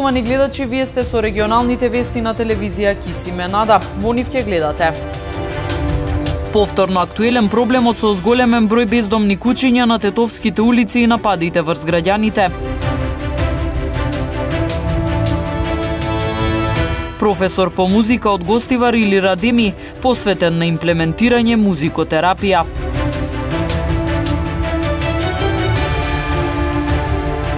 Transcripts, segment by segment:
Почитувани гледачи, вие сте со регионалните вести на телевизија Кисиме Нада. Во нив ќе гледате. Повторно актуелен проблемот со зголемен број бездомни кучиња на тетовските улици и нападите врз граѓаните. Професор по музика од Гостивар или Радеми, посветен на имплементирање музикотерапија.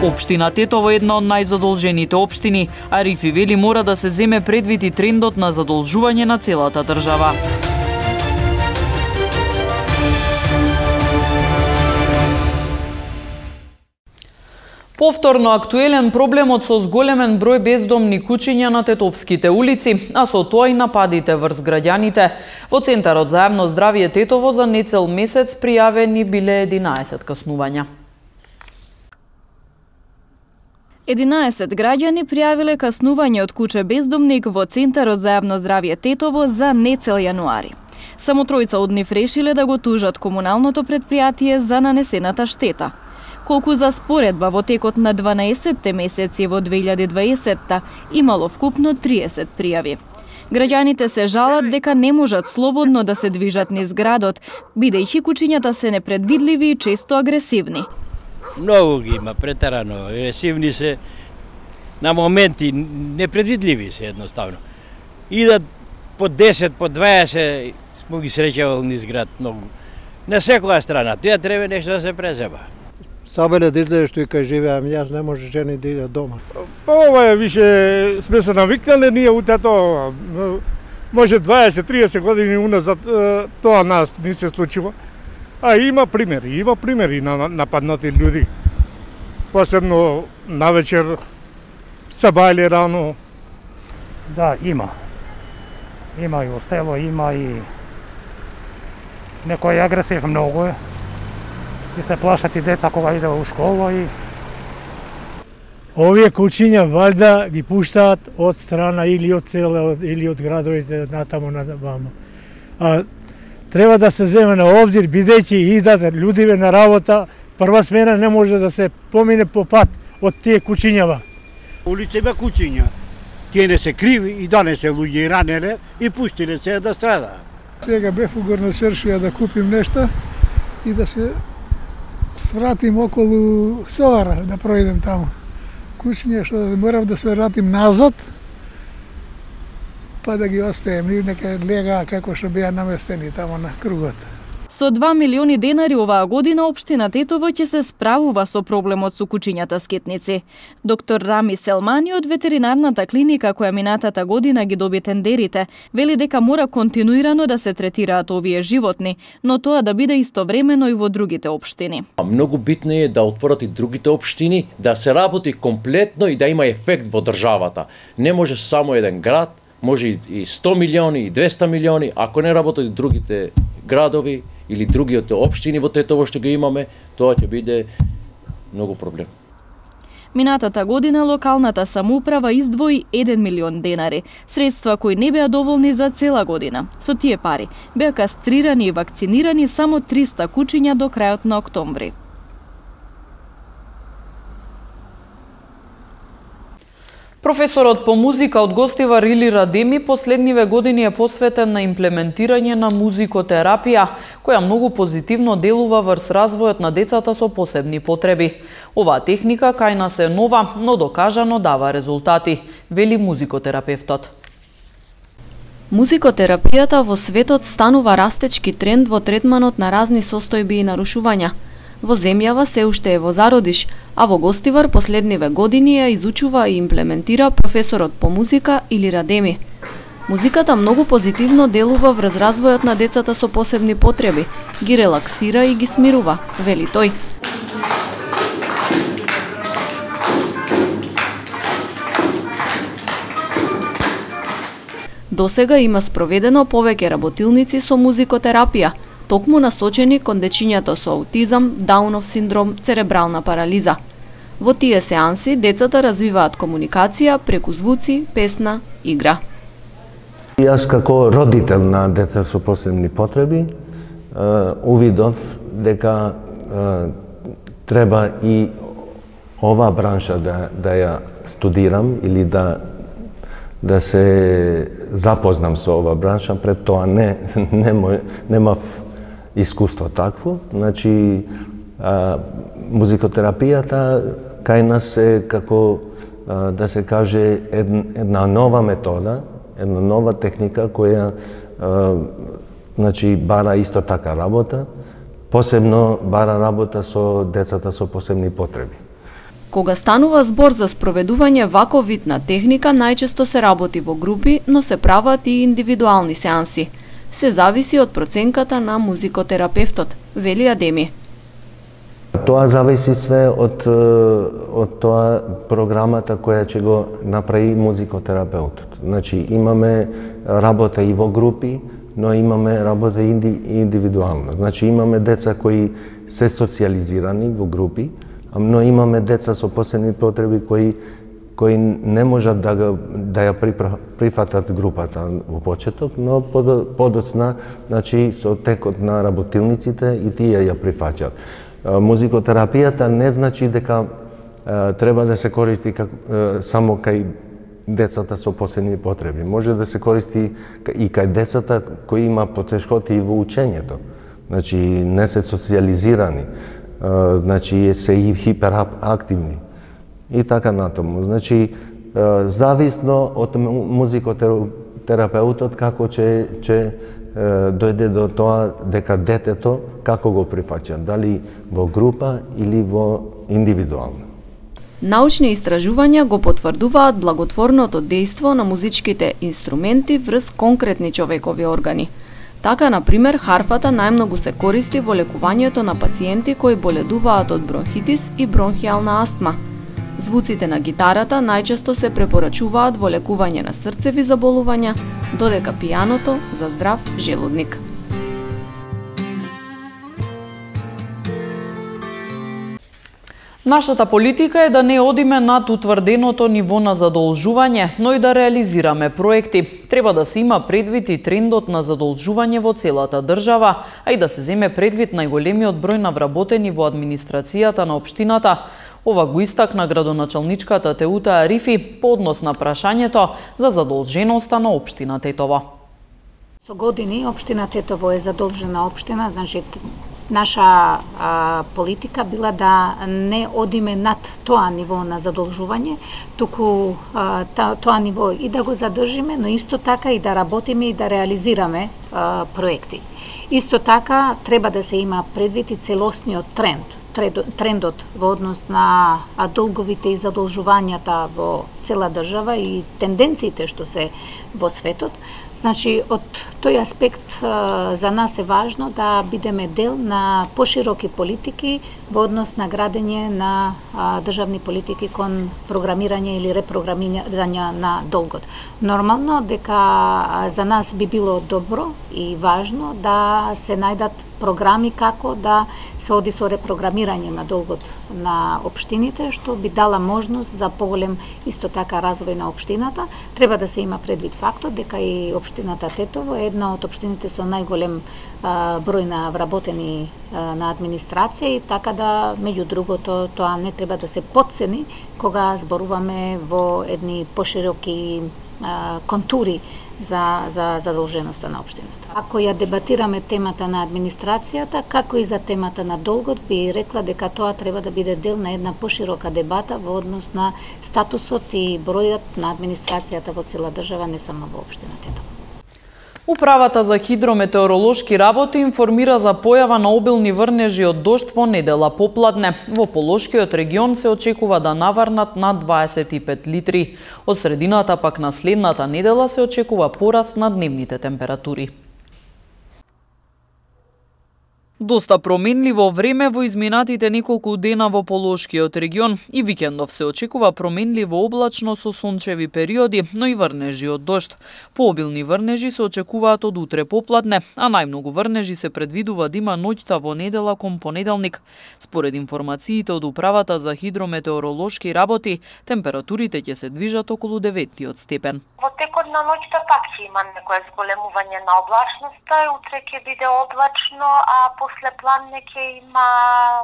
Општина Тетово е една од најзадолжените општини, а Рифи вели мора да се земе предвид и трендот на задолжување на целата држава. Повторно актуелен проблемот со зголемен број бездомни кучиња на тетовските улици, а со тоа и нападите врз граѓаните. Во Центарот за јавно здравје Тетово за нецел месец пријавени биле 11 каснувања. 11 граѓани пријавиле каснување од куче бездомник во Центарот за јавно здравје Тетово за нецел јануари. Само тројца од нив решиле да го тужат комуналното предпријатие за нанесената штета. Колку за споредба во текот на 12 месеци во 2020 имало вкупно 30 пријави. Граѓаните се жалат дека не можат слободно да се движат низ градот, бидејќи кучињата се непредвидливи и често агресивни. Многу ги има, претерано. Агресивни се, на моменти непредвидливи се едноставно. Идат по 10, по 20, смо ги среќавал низ град многу. На секоја страна, тоа треба нешто да се презеба. Сабеле да изгледа што и кај живеам, јас не може жени да иде дома. Па ова е више сме се навикнале ние у тето може 20-30 години уназад тоа нас не се случува. А има примери, има примери на нападнати луѓе. Посебно на вечер се бајле рано. Да, има. Има и во село, има и некој агресив многу е. И се плашат и деца кога иде во школа и Овие кучиња валда ги пуштаат од страна или од село или од градовите натаму на вама. А треба да се земе на обзир, бидејќи идат луѓе на работа, прва смена не може да се помине по пат од тие кучињава. Улица има кучиња. Тие не се криви и да не се луѓе ранеле и пуштиле се да страда. Сега бев у Горношершија да купим нешта и да се свратим околу Селара, да проидем таму. Кучиња што морав да се вратим назад, па да ги оставим, нека лега како што беа наместени тамо на кругот. Со 2 милиони денари оваа година општина Тетово ќе се справува со проблемот со кучињата скетници. Доктор Рами Селмани од ветеринарната клиника која минатата година ги доби тендерите, вели дека мора континуирано да се третираат овие животни, но тоа да биде истовремено и во другите општини. Многу битно е да отворат и другите општини, да се работи комплетно и да има ефект во државата. Не може само еден град може и 100 милиони, и 200 милиони, ако не работат и другите градови или другите општини во Тетово што ги имаме, тоа ќе биде многу проблем. Минатата година локалната самоуправа издвои 1 милион денари, средства кои не беа доволни за цела година. Со тие пари беа кастрирани и вакцинирани само 300 кучиња до крајот на октомври. Професорот по музика од Гостива Рили Радеми последниве години е посветен на имплементирање на музикотерапија, која многу позитивно делува врз развојот на децата со посебни потреби. Оваа техника кај нас е нова, но докажано дава резултати, вели музикотерапевтот. Музикотерапијата во светот станува растечки тренд во третманот на разни состојби и нарушувања – во земјава се уште е во зародиш, а во Гостивар последниве години ја изучува и имплементира професорот по музика или Радеми. Музиката многу позитивно делува врз развојот на децата со посебни потреби, ги релаксира и ги смирува, вели тој. Досега има спроведено повеќе работилници со музикотерапија, токму насочени кон дечињата со аутизам, Даунов синдром, церебрална парализа. Во тие сеанси децата развиваат комуникација преку звуци, песна, игра. Јас како родител на дете со посебни потреби увидов дека треба и ова бранша да, да ја студирам или да да се запознам со ова бранша, пред тоа не, не немав искуство такво. Значи, а, музикотерапијата кај нас е како а, да се каже една нова метода, една нова техника која а, значи бара исто така работа, посебно бара работа со децата со посебни потреби. Кога станува збор за спроведување ваков вид на техника, најчесто се работи во групи, но се прават и индивидуални сеанси. Се зависи од проценката на музикотерапевтот, вели Адеми. Тоа зависи све од, од тоа програмата која ќе го направи музикотерапевтот. Значи, имаме работа и во групи, но имаме работа инди, индивидуално. Значи имаме деца кои се социализирани во групи, но имаме деца со посебни потреби кои кои не можат да, га, да ја прифатат групата во почеток, но под, подоцна, значи, со текот на работилниците и тие ја прифаќат. Музикотерапијата не значи дека треба да се користи как, само кај децата со посебни потреби. Може да се користи и кај децата кои има потешкоти и во учењето. Значи, не се социализирани, значи, се и хиперактивни. И така натаму. Значи, зависно од музикотерапеутот како ќе, ќе дојде до тоа дека детето како го прифаќа, дали во група или во индивидуално. Научни истражувања го потврдуваат благотворното дејство на музичките инструменти врз конкретни човекови органи. Така, на пример, харфата најмногу се користи во лекувањето на пациенти кои боледуваат од бронхитис и бронхиална астма. Звуците на гитарата најчесто се препорачуваат во лекување на срцеви заболувања, додека пијаното за здрав желудник. Нашата политика е да не одиме над утврденото ниво на задолжување, но и да реализираме проекти. Треба да се има предвид и трендот на задолжување во целата држава, а и да се земе предвид најголемиот број на вработени во администрацијата на општината. Ова го истакна градоначалничката Теута Арифи по однос на прашањето за задолженоста на општина Тетово. Со години општина Тетово е задолжена општина, значи наша а, политика била да не одиме над тоа ниво на задолжување, туку а, та, тоа ниво и да го задржиме, но исто така и да работиме и да реализираме а, проекти. Исто така треба да се има предвид и целосниот тренд, трендот во однос на долговите и задолжувањата во цела држава и тенденциите што се во светот, Значи, од тој аспект за нас е важно да бидеме дел на пошироки политики во однос на градење на државни политики кон програмирање или репрограмирање на долгот. Нормално дека за нас би било добро и важно да се најдат програми како да се оди со репрограмирање на долгот на општините, што би дала можност за поголем исто така развој на општината. Треба да се има предвид фактот дека и општината Тетово е една од општините со најголем а, број на вработени а, на администрација и така да, меѓу другото, тоа не треба да се подцени кога зборуваме во едни пошироки контури за, за задолженоста на општината. Ако ја дебатираме темата на администрацијата, како и за темата на долгот, би рекла дека тоа треба да биде дел на една поширока дебата во однос на статусот и бројот на администрацијата во цела држава, не само во општината. Управата за хидрометеоролошки работи информира за појава на обилни врнежи од дошт во недела попладне. Во Полошкиот регион се очекува да наварнат на 25 литри. Од средината пак на следната недела се очекува пораст на дневните температури. Доста променливо време во изминатите неколку дена во Полошкиот регион и викендов се очекува променливо облачно со сончеви периоди, но и врнежи од дошт. Пообилни врнежи се очекуваат од утре попладне, а најмногу врнежи се предвидува да има ноќта во недела кон понеделник. Според информациите од Управата за хидрометеоролошки работи, температурите ќе се движат околу 9 степен. Во текот на ноќта пак ќе има некое зголемување на облачноста, утре ќе биде облачно, а после пладне ќе има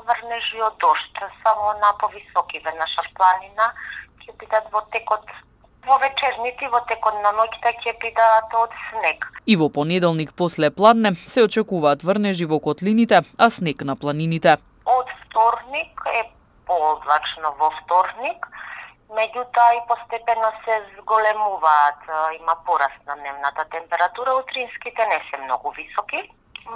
врнежи од дошт, само на повисокиве наша планина ќе бидат во текот во вечерните во текот на ноќта ќе бидат од снег. И во понеделник после пладне се очекуваат врнежи во котлините, а снег на планините. Од вторник е пооблачно во вторник, меѓутоа и постепено се зголемуваат, има пораст на дневната температура, утринските не се многу високи,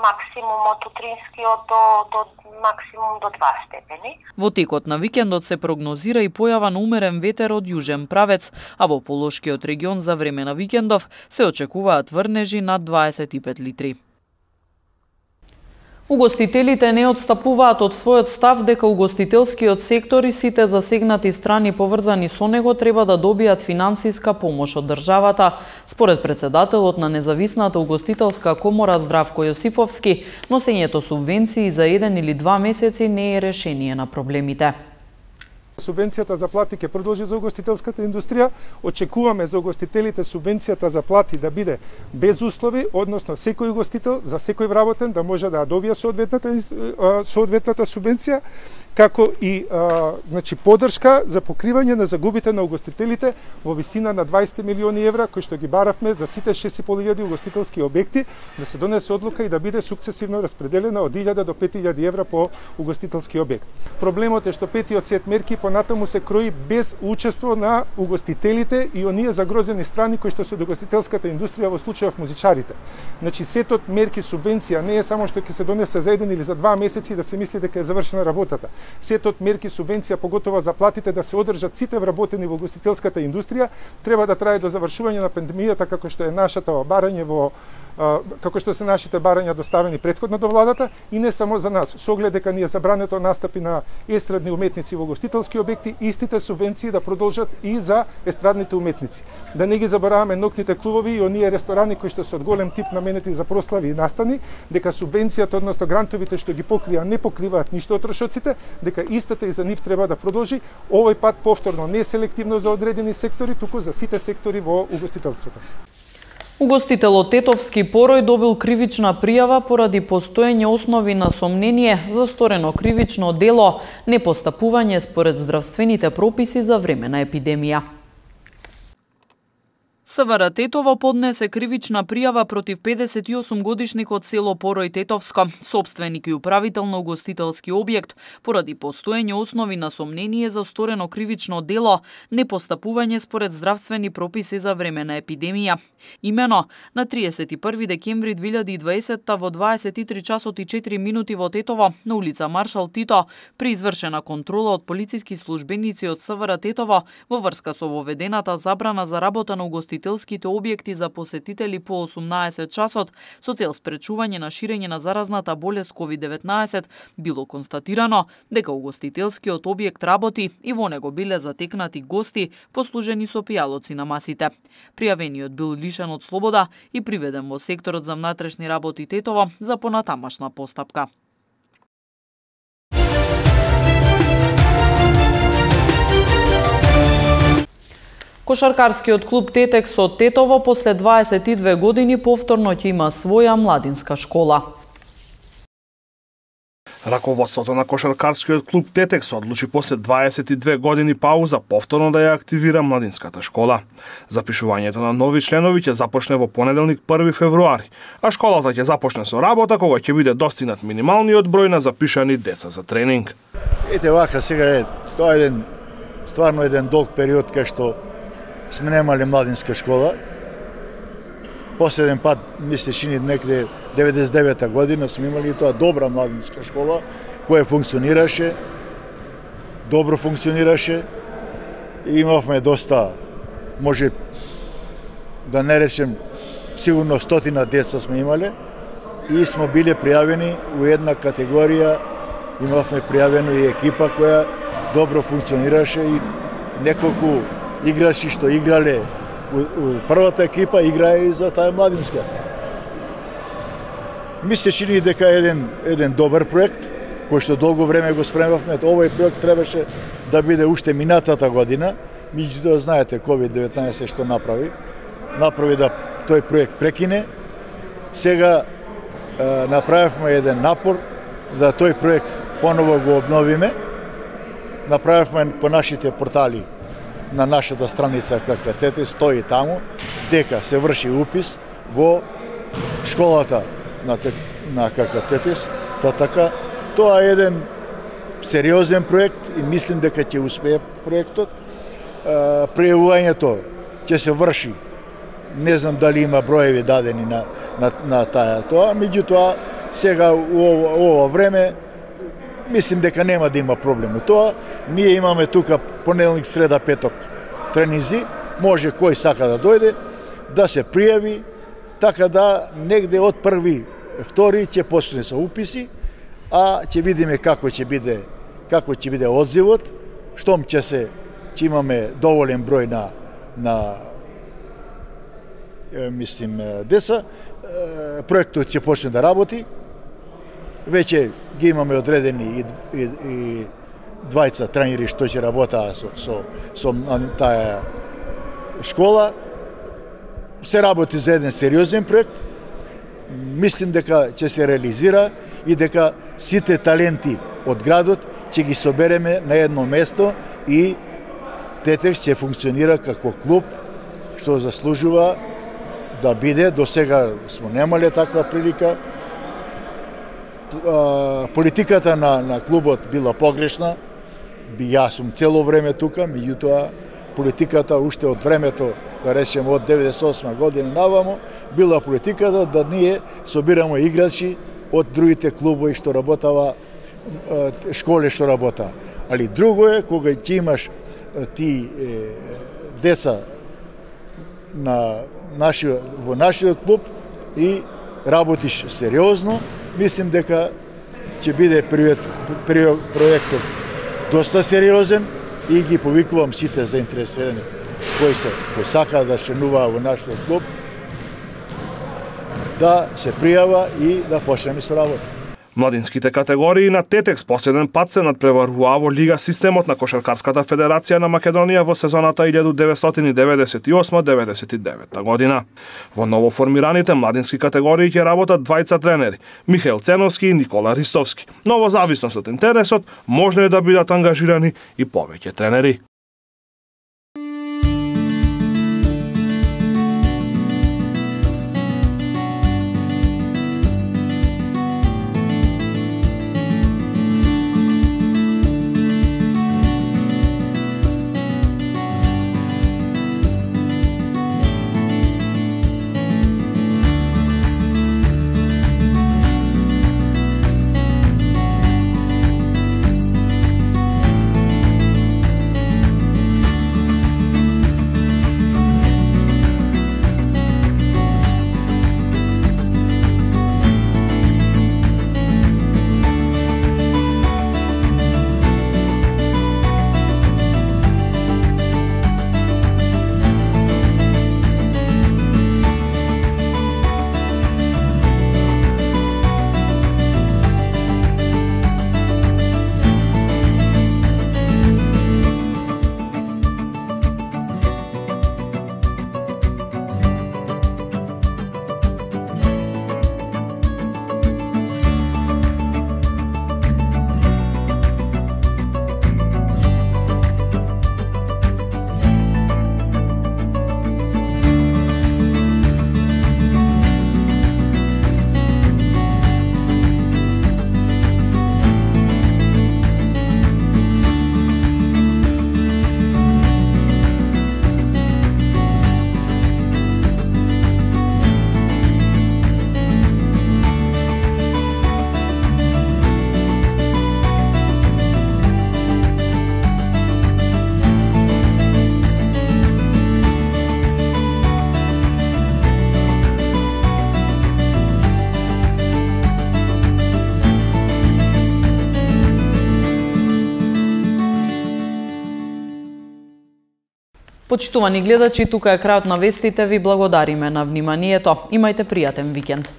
максимумот утринскиот до, до максимум до 2 степени. Во текот на викендот се прогнозира и појава на умерен ветер од јужен правец, а во Полошкиот регион за време на викендов се очекуваат врнежи над 25 литри. Угостителите не одстапуваат од својот став дека угостителскиот сектор и сите засегнати страни поврзани со него треба да добијат финансиска помош од државата. Според председателот на независната угостителска комора Здравко Јосифовски, носењето субвенции за еден или два месеци не е решение на проблемите. Субвенцијата за плати ќе продолжи за угостителската индустрија. Очекуваме за угостителите субвенцијата за плати да биде без услови, односно секој угостител за секој вработен да може да ја добие соодветната соодветната субвенција како и а, значи поддршка за покривање на загубите на угостителите во висина на 20 милиони евра кои што ги баравме за сите 6.500 угостителски објекти да се донесе одлука и да биде сукцесивно распределена од 1000 до 5000 евра по угостителски објект. Проблемот е што петиот сет мерки понатаму се крои без учество на угостителите и оние загрозени страни кои што се од угостителската индустрија во случајов музичарите. Значи сетот мерки субвенција не е само што ќе се донесе за еден или за два месеци да се мисли дека е завршена работата сетот мерки субвенција, поготово за платите да се одржат сите вработени во гостителската индустрија, треба да трае до завршување на пандемијата како што е нашата обарање во како што се нашите барања доставени предходно до владата и не само за нас. Со оглед дека ни е забрането настапи на естрадни уметници во гостителски објекти, истите субвенции да продолжат и за естрадните уметници. Да не ги забораваме нокните клубови и оние ресторани кои што се од голем тип наменети за прослави и настани, дека субвенцијата, односно грантовите што ги покрија, не покриваат ништо од трошоците, дека истата и за нив треба да продолжи, овој пат повторно не селективно за одредени сектори, туку за сите сектори во угостителството. Угостителот Тетовски Порој добил кривична пријава поради постоење основи на сомнение за сторено кривично дело, непостапување според здравствените прописи за време на епидемија. СВР Тетово поднесе кривична пријава против 58 годишникот село Порој Тетовско, собственик и управител на угостителски објект, поради постоење основи на сомнение за сторено кривично дело, непостапување според здравствени прописи за време на епидемија. Имено, на 31 декември 2020 во 23 часот и 4 минути во Тетово, на улица Маршал Тито, при извршена контрола од полициски службеници од СВР Тетово во врска со воведената забрана за работа на угостителски угостителските објекти за посетители по 18 часот со цел спречување на ширење на заразната болест COVID-19 било констатирано дека угостителскиот објект работи и во него биле затекнати гости послужени со пијалоци на масите. Пријавениот бил лишен од слобода и приведен во секторот за внатрешни работи Тетово за понатамашна постапка. Кошаркарскиот клуб Тетекс од Тетово после 22 години повторно ќе има своја младинска школа. Раководството на кошаркарскиот клуб Тетекс одлучи после 22 години пауза повторно да ја активира младинската школа. Запишувањето на нови членови ќе започне во понеделник 1 февруари, а школата ќе започне со работа кога ќе биде достигнат минималниот број на запишани деца за тренинг. Ете вака сега е тоа еден стварно еден долг период кај што сме немале младинска школа. Последен пат, ми се чини некде 99-та година, сме имали тоа добра младинска школа, која функционираше, добро функционираше, и имавме доста, може да не речем, сигурно стотина деца сме имале, и сме биле пријавени у една категорија, имавме пријавено и екипа која добро функционираше и неколку играчи што играле у, у првата екипа играе и за таа младинска. Ми се чини дека е еден, еден добар проект, кој што долго време го спремавме. Овој проект требаше да биде уште минатата година, меѓутоа знаете COVID-19 што направи направи да тој проект прекине. Сега направивме еден напор да тој проект поново го обновиме. Направивме по нашите портали на нашата страница ККТТ стои таму дека се врши упис во школата на, на ККТТ, та така тоа е еден сериозен проект и мислим дека ќе успее проектот. Пријавувањето ќе се врши. Не знам дали има броеви дадени на, на, на таа тоа, меѓутоа сега у ова, ова време мислим дека нема да има проблем тоа. Ние имаме тука понеделник, среда, петок тренизи, може кој сака да дојде, да се пријави, така да негде од први, втори ќе почне со уписи, а ќе видиме како ќе биде како ќе биде одзивот, штом ќе се ќе имаме доволен број на на мислим деца, проектот ќе почне да работи. Веќе ги имаме одредени и, и, и двајца тренери што ќе работаа со, со, со таа школа. Се работи за еден сериозен проект. Мислим дека ќе се реализира и дека сите таленти од градот ќе ги собереме на едно место и Тетекс ќе функционира како клуб што заслужува да биде. До сега смо немале таква прилика. Политиката на, на клубот била погрешна. Би јас сум цело време тука, меѓутоа политиката уште од времето, да речеме од 98 година навамо, била политиката да ние собираме играчи од другите клубови што работава школе што работа. Али друго е кога ќе имаш ти деца на нашиот, во нашиот клуб и работиш сериозно, мислим дека ќе биде проектот доста сериозен и ги повикувам сите заинтересирани кои се кои сакаат да членуваат во нашиот клуб да се пријава и да почнеме со работа. Младинските категории на Тетекс последен пат се надпреваруваа во Лига системот на Кошаркарската федерација на Македонија во сезоната 1998-99 година. Во новоформираните младински категории ќе работат двајца тренери, Михаил Ценовски и Никола Ристовски. Но во зависност од интересот, можно е да бидат ангажирани и повеќе тренери. Почитувани гледачи, тука е крајот на вестите, ви благодариме на вниманието. Имајте пријатен викенд.